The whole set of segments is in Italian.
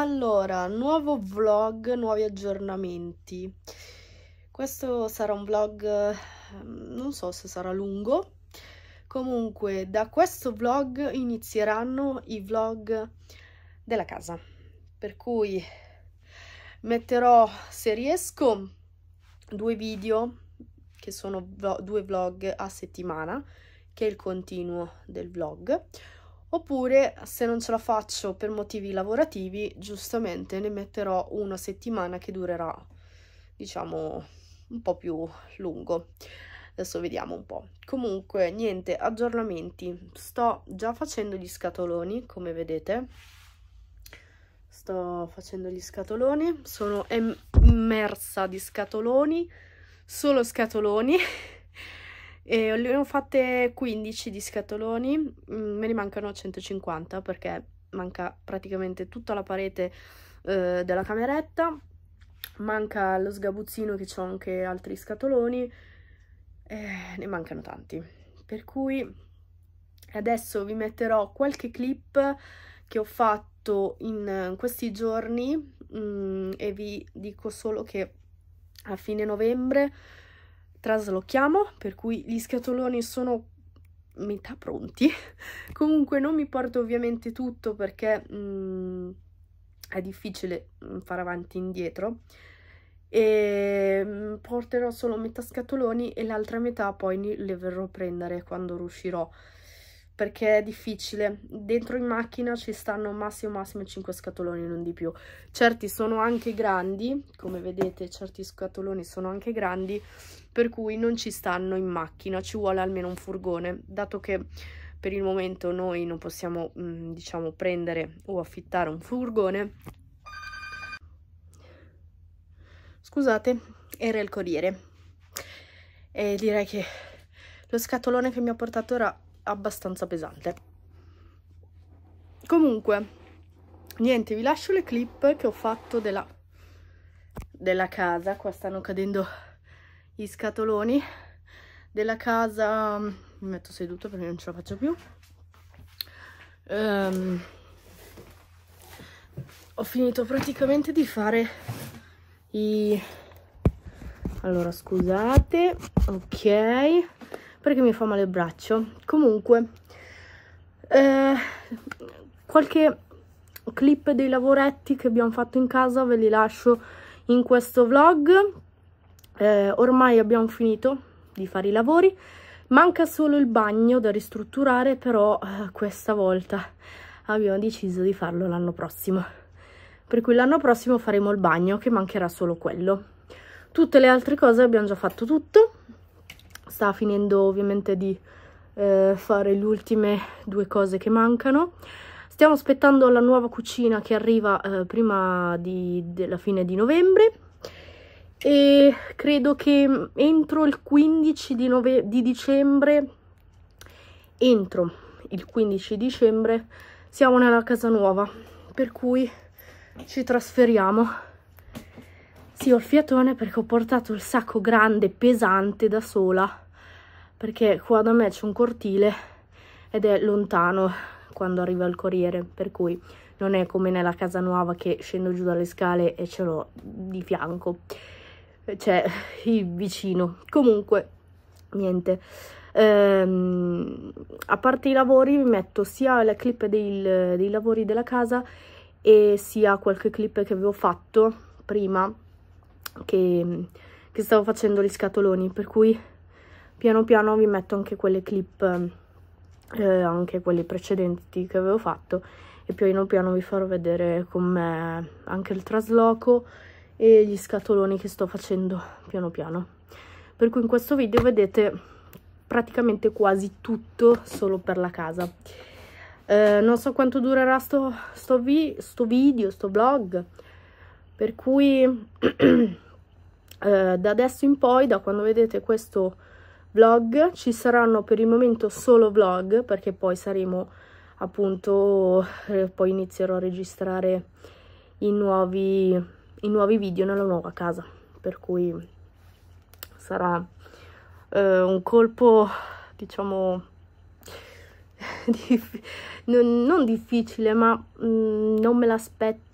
Allora, nuovo vlog, nuovi aggiornamenti. Questo sarà un vlog, ehm, non so se sarà lungo. Comunque, da questo vlog inizieranno i vlog della casa. Per cui metterò, se riesco, due video che sono due vlog a settimana, che è il continuo del vlog oppure se non ce la faccio per motivi lavorativi giustamente ne metterò una settimana che durerà diciamo un po' più lungo. Adesso vediamo un po' comunque niente aggiornamenti. Sto già facendo gli scatoloni come vedete. Sto facendo gli scatoloni. Sono immersa di scatoloni. Solo scatoloni e ne ho fatte 15 di scatoloni, mm, me ne mancano 150 perché manca praticamente tutta la parete eh, della cameretta, manca lo sgabuzzino che ho anche altri scatoloni, eh, ne mancano tanti. Per cui adesso vi metterò qualche clip che ho fatto in questi giorni mh, mm, e vi dico solo che a fine novembre traslocchiamo, per cui gli scatoloni sono metà pronti. Comunque non mi porto ovviamente tutto perché mh, mm, è difficile mm, fare avanti e indietro e mm, porterò solo metà scatoloni e l'altra metà poi le verrò a prendere quando riuscirò perché è difficile. Dentro in macchina ci stanno massimo massimo 5 scatoloni, non di più. Certi sono anche grandi, come vedete certi scatoloni sono anche grandi, per cui non ci stanno in macchina, ci vuole almeno un furgone, dato che per il momento noi non possiamo, mm, diciamo, prendere o affittare un furgone. Scusate, era il corriere. E direi che lo scatolone che mi ha portato era abbastanza pesante. Comunque, niente, vi lascio le clip che ho fatto della, della casa. Qua stanno cadendo gli scatoloni della casa. Mi metto seduto perché non ce la faccio più. Um, ho finito praticamente di fare i... Allora, scusate. Ok perché mi fa male il braccio. Comunque, eh, qualche clip dei lavoretti che abbiamo fatto in casa ve li lascio in questo vlog. Eh, ormai abbiamo finito di fare i lavori. Manca solo il bagno da ristrutturare, però eh, questa volta abbiamo deciso di farlo l'anno prossimo. Per cui l'anno prossimo faremo il bagno, che mancherà solo quello. Tutte le altre cose abbiamo già fatto tutto sta finendo ovviamente di eh, fare le ultime due cose che mancano. Stiamo aspettando la nuova cucina che arriva eh, prima di, della fine di novembre e credo che entro il 15 di, di dicembre, entro il 15 dicembre, siamo nella casa nuova, per cui ci trasferiamo. Sì, ho il fiatone perché ho portato il sacco grande, pesante da sola, perché qua da me c'è un cortile ed è lontano quando arriva il corriere, per cui non è come nella casa nuova che scendo giù dalle scale e ce l'ho di fianco. C'è il vicino. Comunque, niente. Ehm, a parte i lavori vi metto sia le clip dei, dei lavori della casa e sia qualche clip che avevo fatto prima che, che stavo facendo gli scatoloni, per cui piano piano vi metto anche quelle clip, eh, anche quelle precedenti che avevo fatto e piano piano vi farò vedere con me anche il trasloco e gli scatoloni che sto facendo piano piano. Per cui in questo video vedete praticamente quasi tutto solo per la casa. Eh, non so quanto durerà sto, sto, vi sto video, sto vlog, per cui eh, da adesso in poi, da quando vedete questo vlog, ci saranno per il momento solo vlog, perché poi saremo appunto, eh, poi inizierò a registrare i nuovi, i nuovi video nella nuova casa, per cui sarà eh, un colpo, diciamo, dif non, non, difficile, ma mh, mm, non me l'aspetto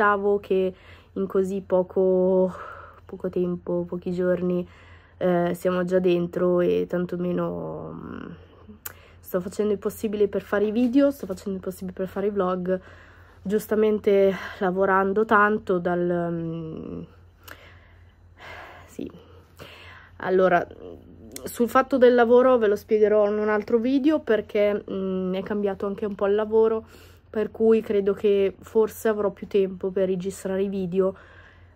aspettavo che in così poco, poco tempo, pochi giorni, eh, siamo già dentro e tantomeno mm, sto facendo il possibile per fare i video, sto facendo il possibile per fare i vlog, giustamente lavorando tanto dal... Mh, mm, sì, allora sul fatto del lavoro ve lo spiegherò in un altro video perché mh, mm, è cambiato anche un po' il lavoro per cui credo che forse avrò più tempo per registrare i video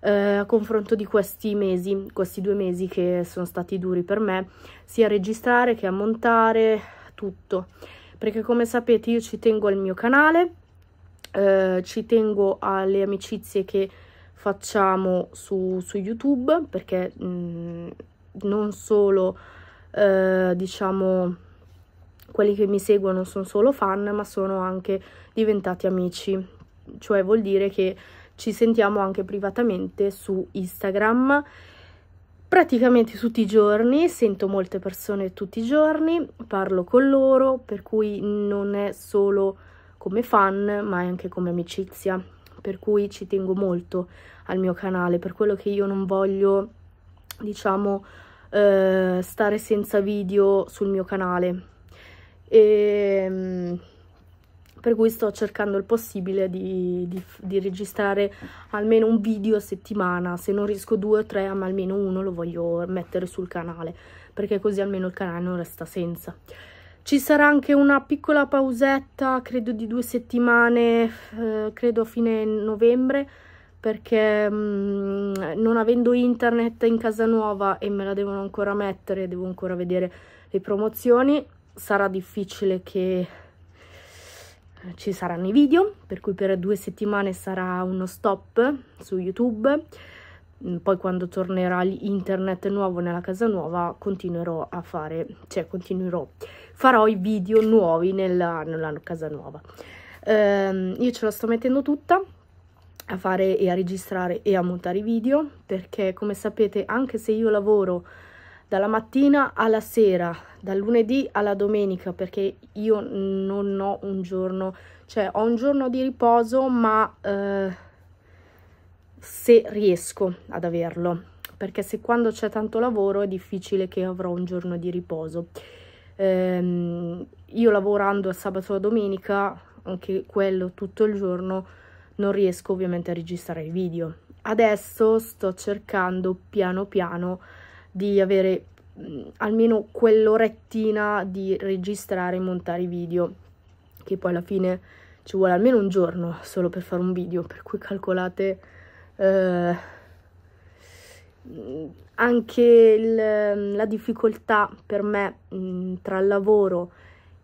eh, a confronto di questi mesi, questi due mesi che sono stati duri per me, sia a registrare che a montare, tutto. Perché come sapete io ci tengo al mio canale, eh, ci tengo alle amicizie che facciamo su, su YouTube, perché mh, mm, non solo eh, diciamo quelli che mi seguono sono solo fan, ma sono anche diventati amici. Cioè vuol dire che ci sentiamo anche privatamente su Instagram. Praticamente tutti i giorni, sento molte persone tutti i giorni, parlo con loro, per cui non è solo come fan, ma è anche come amicizia, per cui ci tengo molto al mio canale, per quello che io non voglio, diciamo, eh, stare senza video sul mio canale. Ehm, per cui sto cercando il possibile di, di, di, registrare almeno un video a settimana, se non riesco due o tre, ma almeno uno lo voglio mettere sul canale, perché così almeno il canale non resta senza. Ci sarà anche una piccola pausetta, credo di due settimane, eh, credo a fine novembre, perché mh, mm, non avendo internet in casa nuova e me la devono ancora mettere, devo ancora vedere le promozioni, sarà difficile che ci saranno i video, per cui per due settimane sarà uno stop su YouTube, mm, poi quando tornerà l'internet nuovo nella casa nuova continuerò a fare, cioè continuerò, farò i video nuovi nella, nella casa nuova. Um, io ce la sto mettendo tutta, a fare e a registrare e a montare i video perché come sapete anche se io lavoro dalla mattina alla sera, dal lunedì alla domenica perché io non ho un giorno, cioè ho un giorno di riposo ma eh, se riesco ad averlo perché se quando c'è tanto lavoro è difficile che avrò un giorno di riposo. Eh, io lavorando sabato e domenica, anche quello tutto il giorno, non riesco ovviamente a registrare il video. Adesso sto cercando piano piano di avere mh, almeno quell'orettina di registrare e montare i video, che poi alla fine ci vuole almeno un giorno solo per fare un video, per cui calcolate eh, anche il, la difficoltà per me mh, tra il lavoro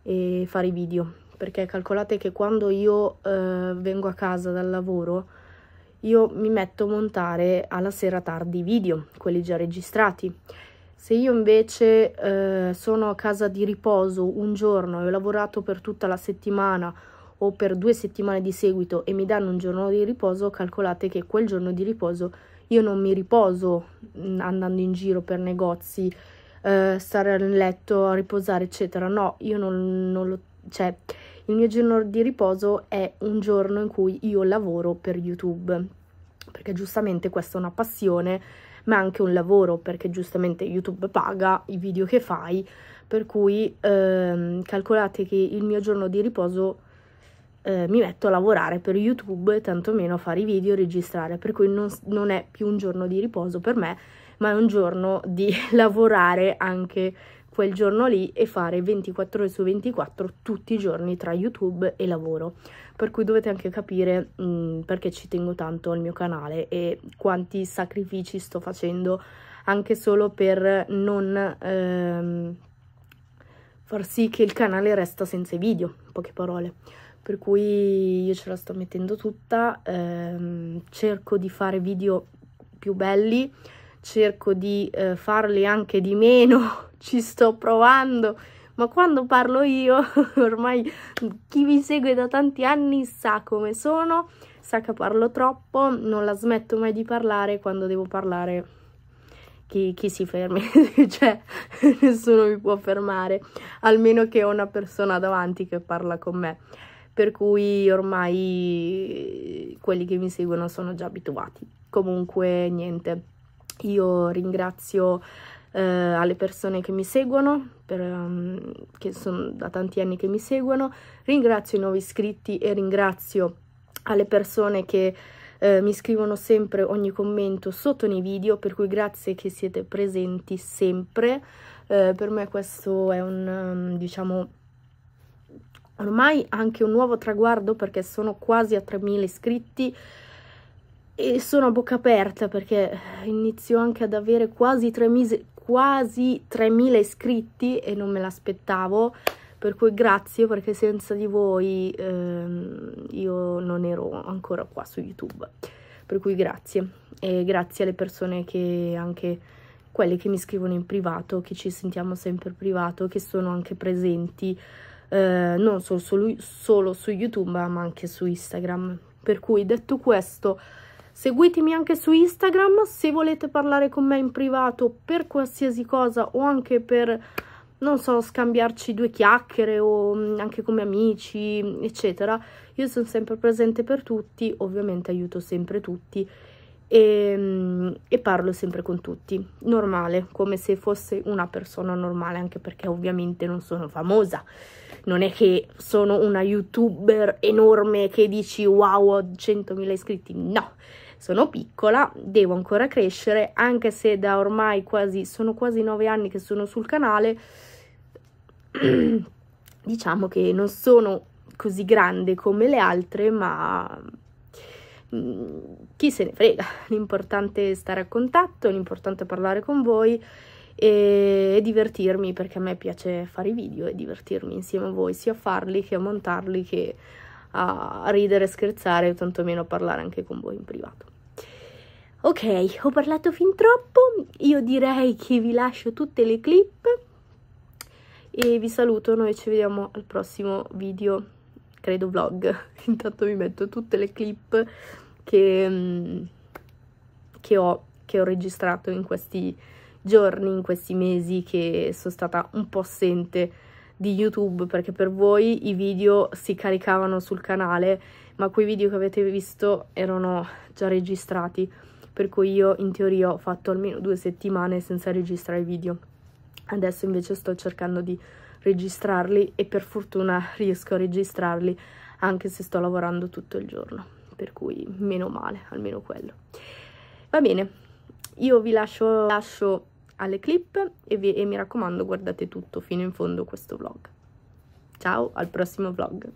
e fare i video. Perché calcolate che quando io eh, vengo a casa dal lavoro io mi metto a montare alla sera tardi i video, quelli già registrati. Se io invece eh, sono a casa di riposo un giorno e ho lavorato per tutta la settimana o per due settimane di seguito e mi danno un giorno di riposo, calcolate che quel giorno di riposo io non mi riposo mm, andando in giro per negozi, eh, stare nel letto a riposare, eccetera. No, io non, non lo... cioè il mio giorno di riposo è un giorno in cui io lavoro per YouTube, perché giustamente questa è una passione, ma anche un lavoro, perché giustamente YouTube paga i video che fai, per cui ehm, calcolate che il mio giorno di riposo eh, mi metto a lavorare per YouTube, tantomeno a fare i video, registrare, per cui non, non è più un giorno di riposo per me, ma è un giorno di lavorare anche quel giorno lì e fare 24 ore su 24 tutti i giorni tra YouTube e lavoro. Per cui dovete anche capire mh, mm, perché ci tengo tanto al mio canale e quanti sacrifici sto facendo anche solo per non ehm, far sì che il canale resta senza video, in poche parole. Per cui io ce la sto mettendo tutta, ehm, cerco di fare video più belli, cerco di eh, farli anche di meno ci sto provando, ma quando parlo io, ormai chi mi segue da tanti anni sa come sono, sa che parlo troppo, non la smetto mai di parlare, quando devo parlare chi, chi si fermi, cioè nessuno mi può fermare, almeno che ho una persona davanti che parla con me. per cui ormai quelli che mi seguono sono già abituati. Comunque niente, io ringrazio eh, alle persone che mi seguono, per, um, che sono da tanti anni che mi seguono, ringrazio i nuovi iscritti e ringrazio alle persone che eh, mi scrivono sempre ogni commento sotto nei video, per cui grazie che siete presenti sempre. Eh, per me questo è un, um, diciamo, ormai anche un nuovo traguardo perché sono quasi a 3000 iscritti e sono a bocca aperta perché inizio anche ad avere quasi 3000, quasi 3000 iscritti e non me l'aspettavo. Per cui grazie perché senza di voi ehm, io non ero ancora qua su YouTube. Per cui grazie. E grazie alle persone che anche quelle che mi scrivono in privato che ci sentiamo sempre privato che sono anche presenti eh, non solo, solo, solo su YouTube ma anche su Instagram. Per cui detto questo Seguitemi anche su Instagram se volete parlare con me in privato per qualsiasi cosa o anche per, non so, scambiarci due chiacchiere o mm, anche come amici, eccetera. Io sono sempre presente per tutti, ovviamente aiuto sempre tutti e, mm, e parlo sempre con tutti, normale, come se fosse una persona normale, anche perché ovviamente non sono famosa. Non è che sono una youtuber enorme che dici wow ho 100.000 iscritti, no sono piccola, devo ancora crescere, anche se da ormai quasi, sono quasi nove anni che sono sul canale, diciamo che non sono così grande come le altre, ma mm, chi se ne frega, l'importante è stare a contatto, l'importante è parlare con voi e divertirmi perché a me piace fare i video e divertirmi insieme a voi, sia a farli che a montarli che a ridere, scherzare o tantomeno parlare anche con voi in privato. Ok, ho parlato fin troppo, io direi che vi lascio tutte le clip e vi saluto, noi ci vediamo al prossimo video, credo vlog, intanto vi metto tutte le clip che, mm, che, ho, che ho registrato in questi giorni, in questi mesi che sono stata un po' assente di YouTube perché per voi i video si caricavano sul canale ma quei video che avete visto erano già registrati per cui io in teoria ho fatto almeno due settimane senza registrare video adesso invece sto cercando di registrarli e per fortuna riesco a registrarli anche se sto lavorando tutto il giorno per cui meno male almeno quello va bene io vi lascio, lascio alle clip e, vi, e mi raccomando guardate tutto fino in fondo questo vlog. Ciao, al prossimo vlog.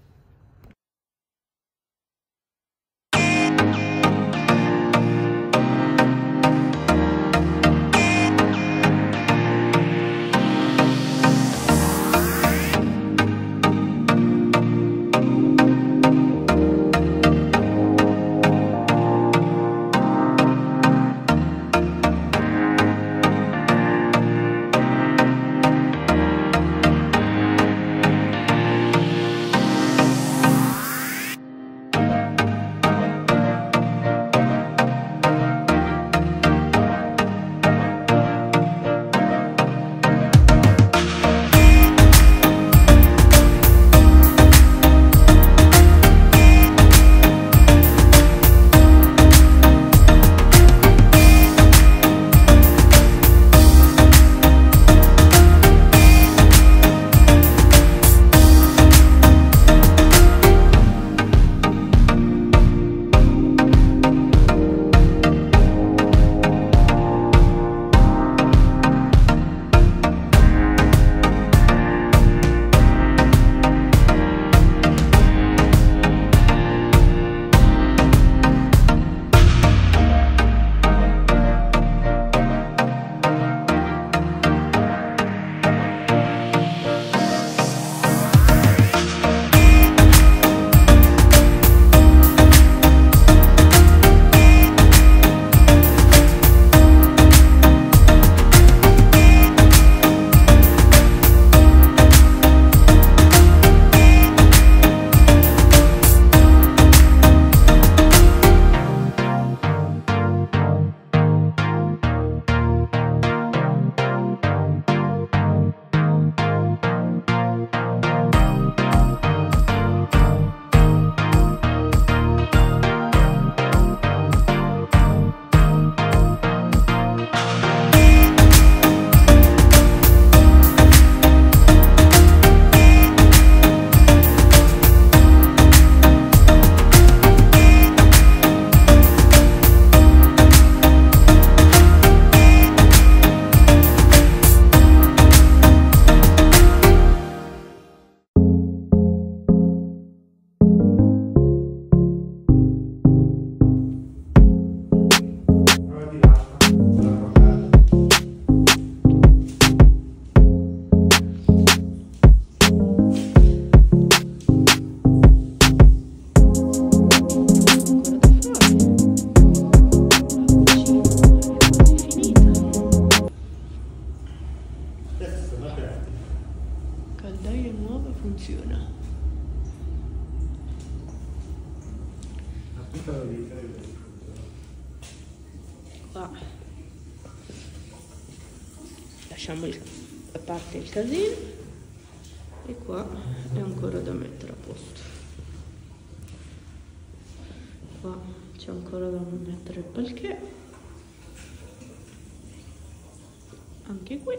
Qua lasciamo il, a parte il casino e qua è ancora da mettere a posto. Qua c'è ancora da mettere il palquet. Anche qui.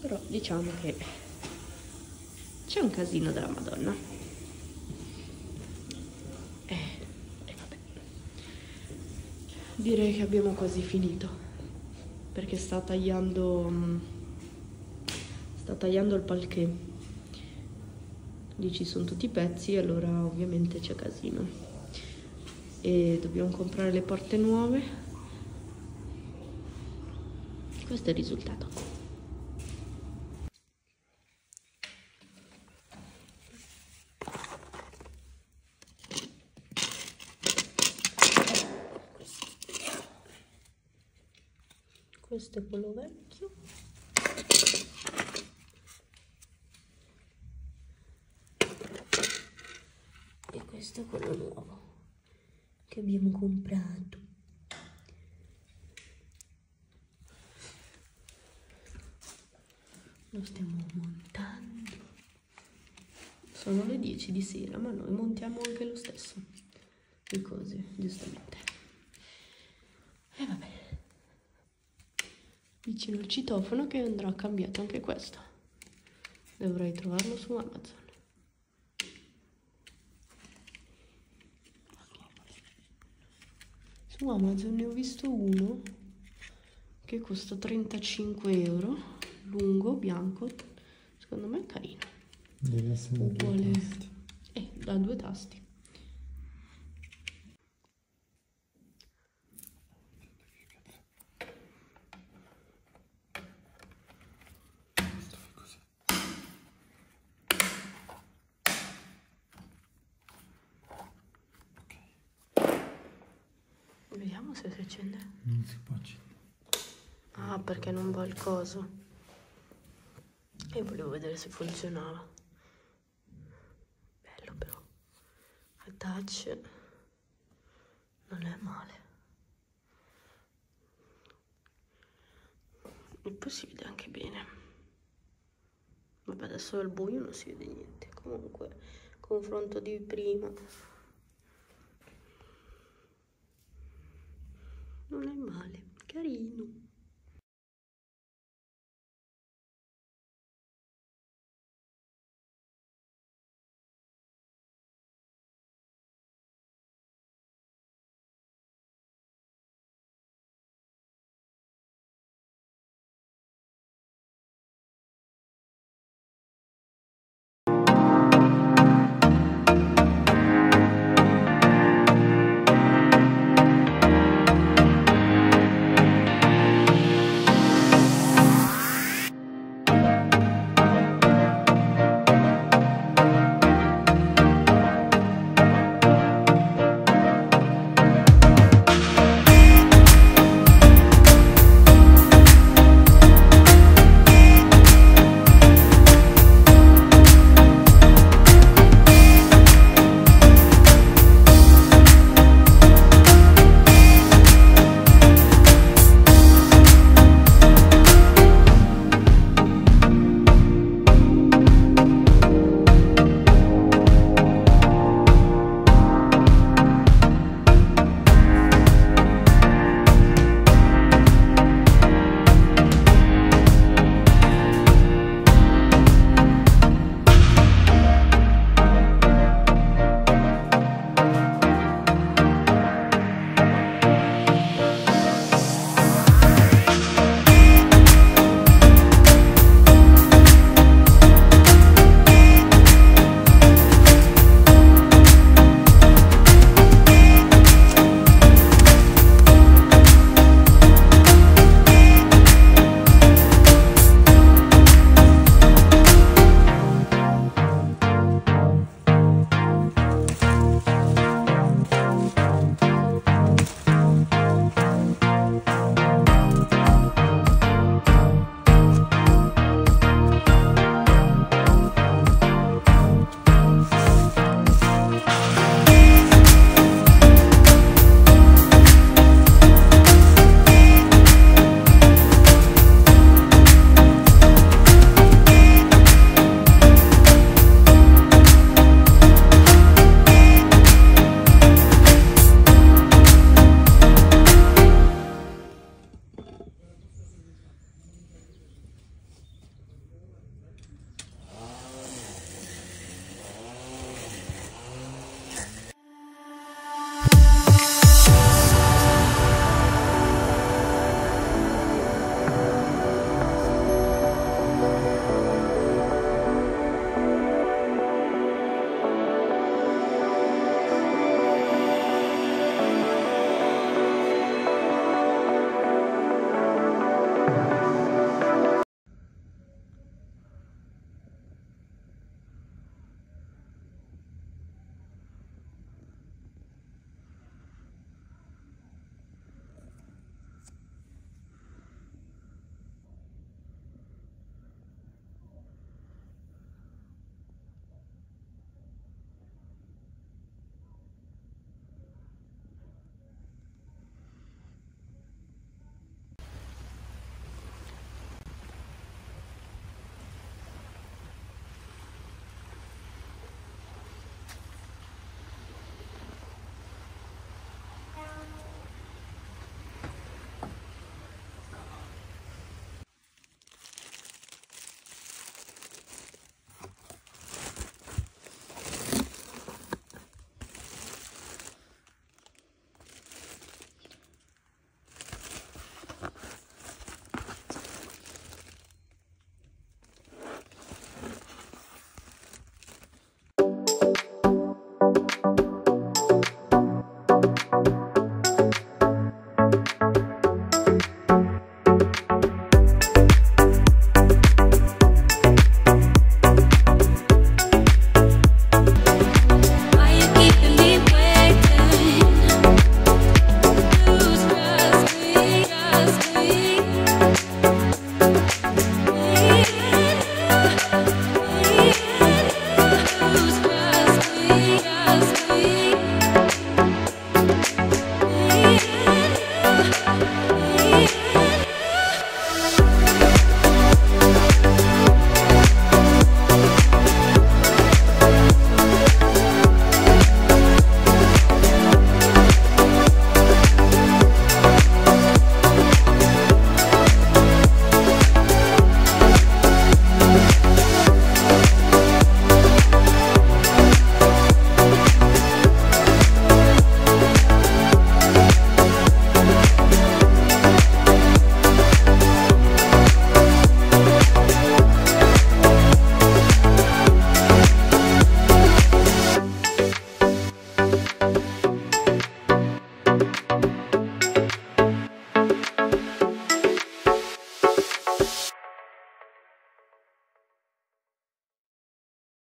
Però diciamo che c'è un casino della Madonna. Eh, e vabbè. Direi che abbiamo quasi finito. Perché sta tagliando. mm, Sta tagliando il palquet. Lì ci sono tutti i pezzi, allora ovviamente c'è casino. E dobbiamo comprare le porte nuove. Questo è il risultato. Questo è quello vecchio. E questo è quello nuovo che abbiamo comprato. Lo stiamo montando. Sono le 10 di sera, ma noi montiamo anche lo stesso. Le cose, giustamente. E vabbè. Vicino al citofono che andrà cambiato anche questo. Dovrei trovarlo su Amazon. Su Amazon ne ho visto uno che costa 35 euro, lungo, bianco, secondo me è carino. Deve essere da due tasti. Eh, da due tasti. Vediamo se si accende. Non si può accendere. Ah, perché non va il coso. E volevo vedere se funzionava. Bello però. Al touch non è male. E poi si vede anche bene. Vabbè, adesso al buio non si vede niente. Comunque, confronto di prima. non è male, carino.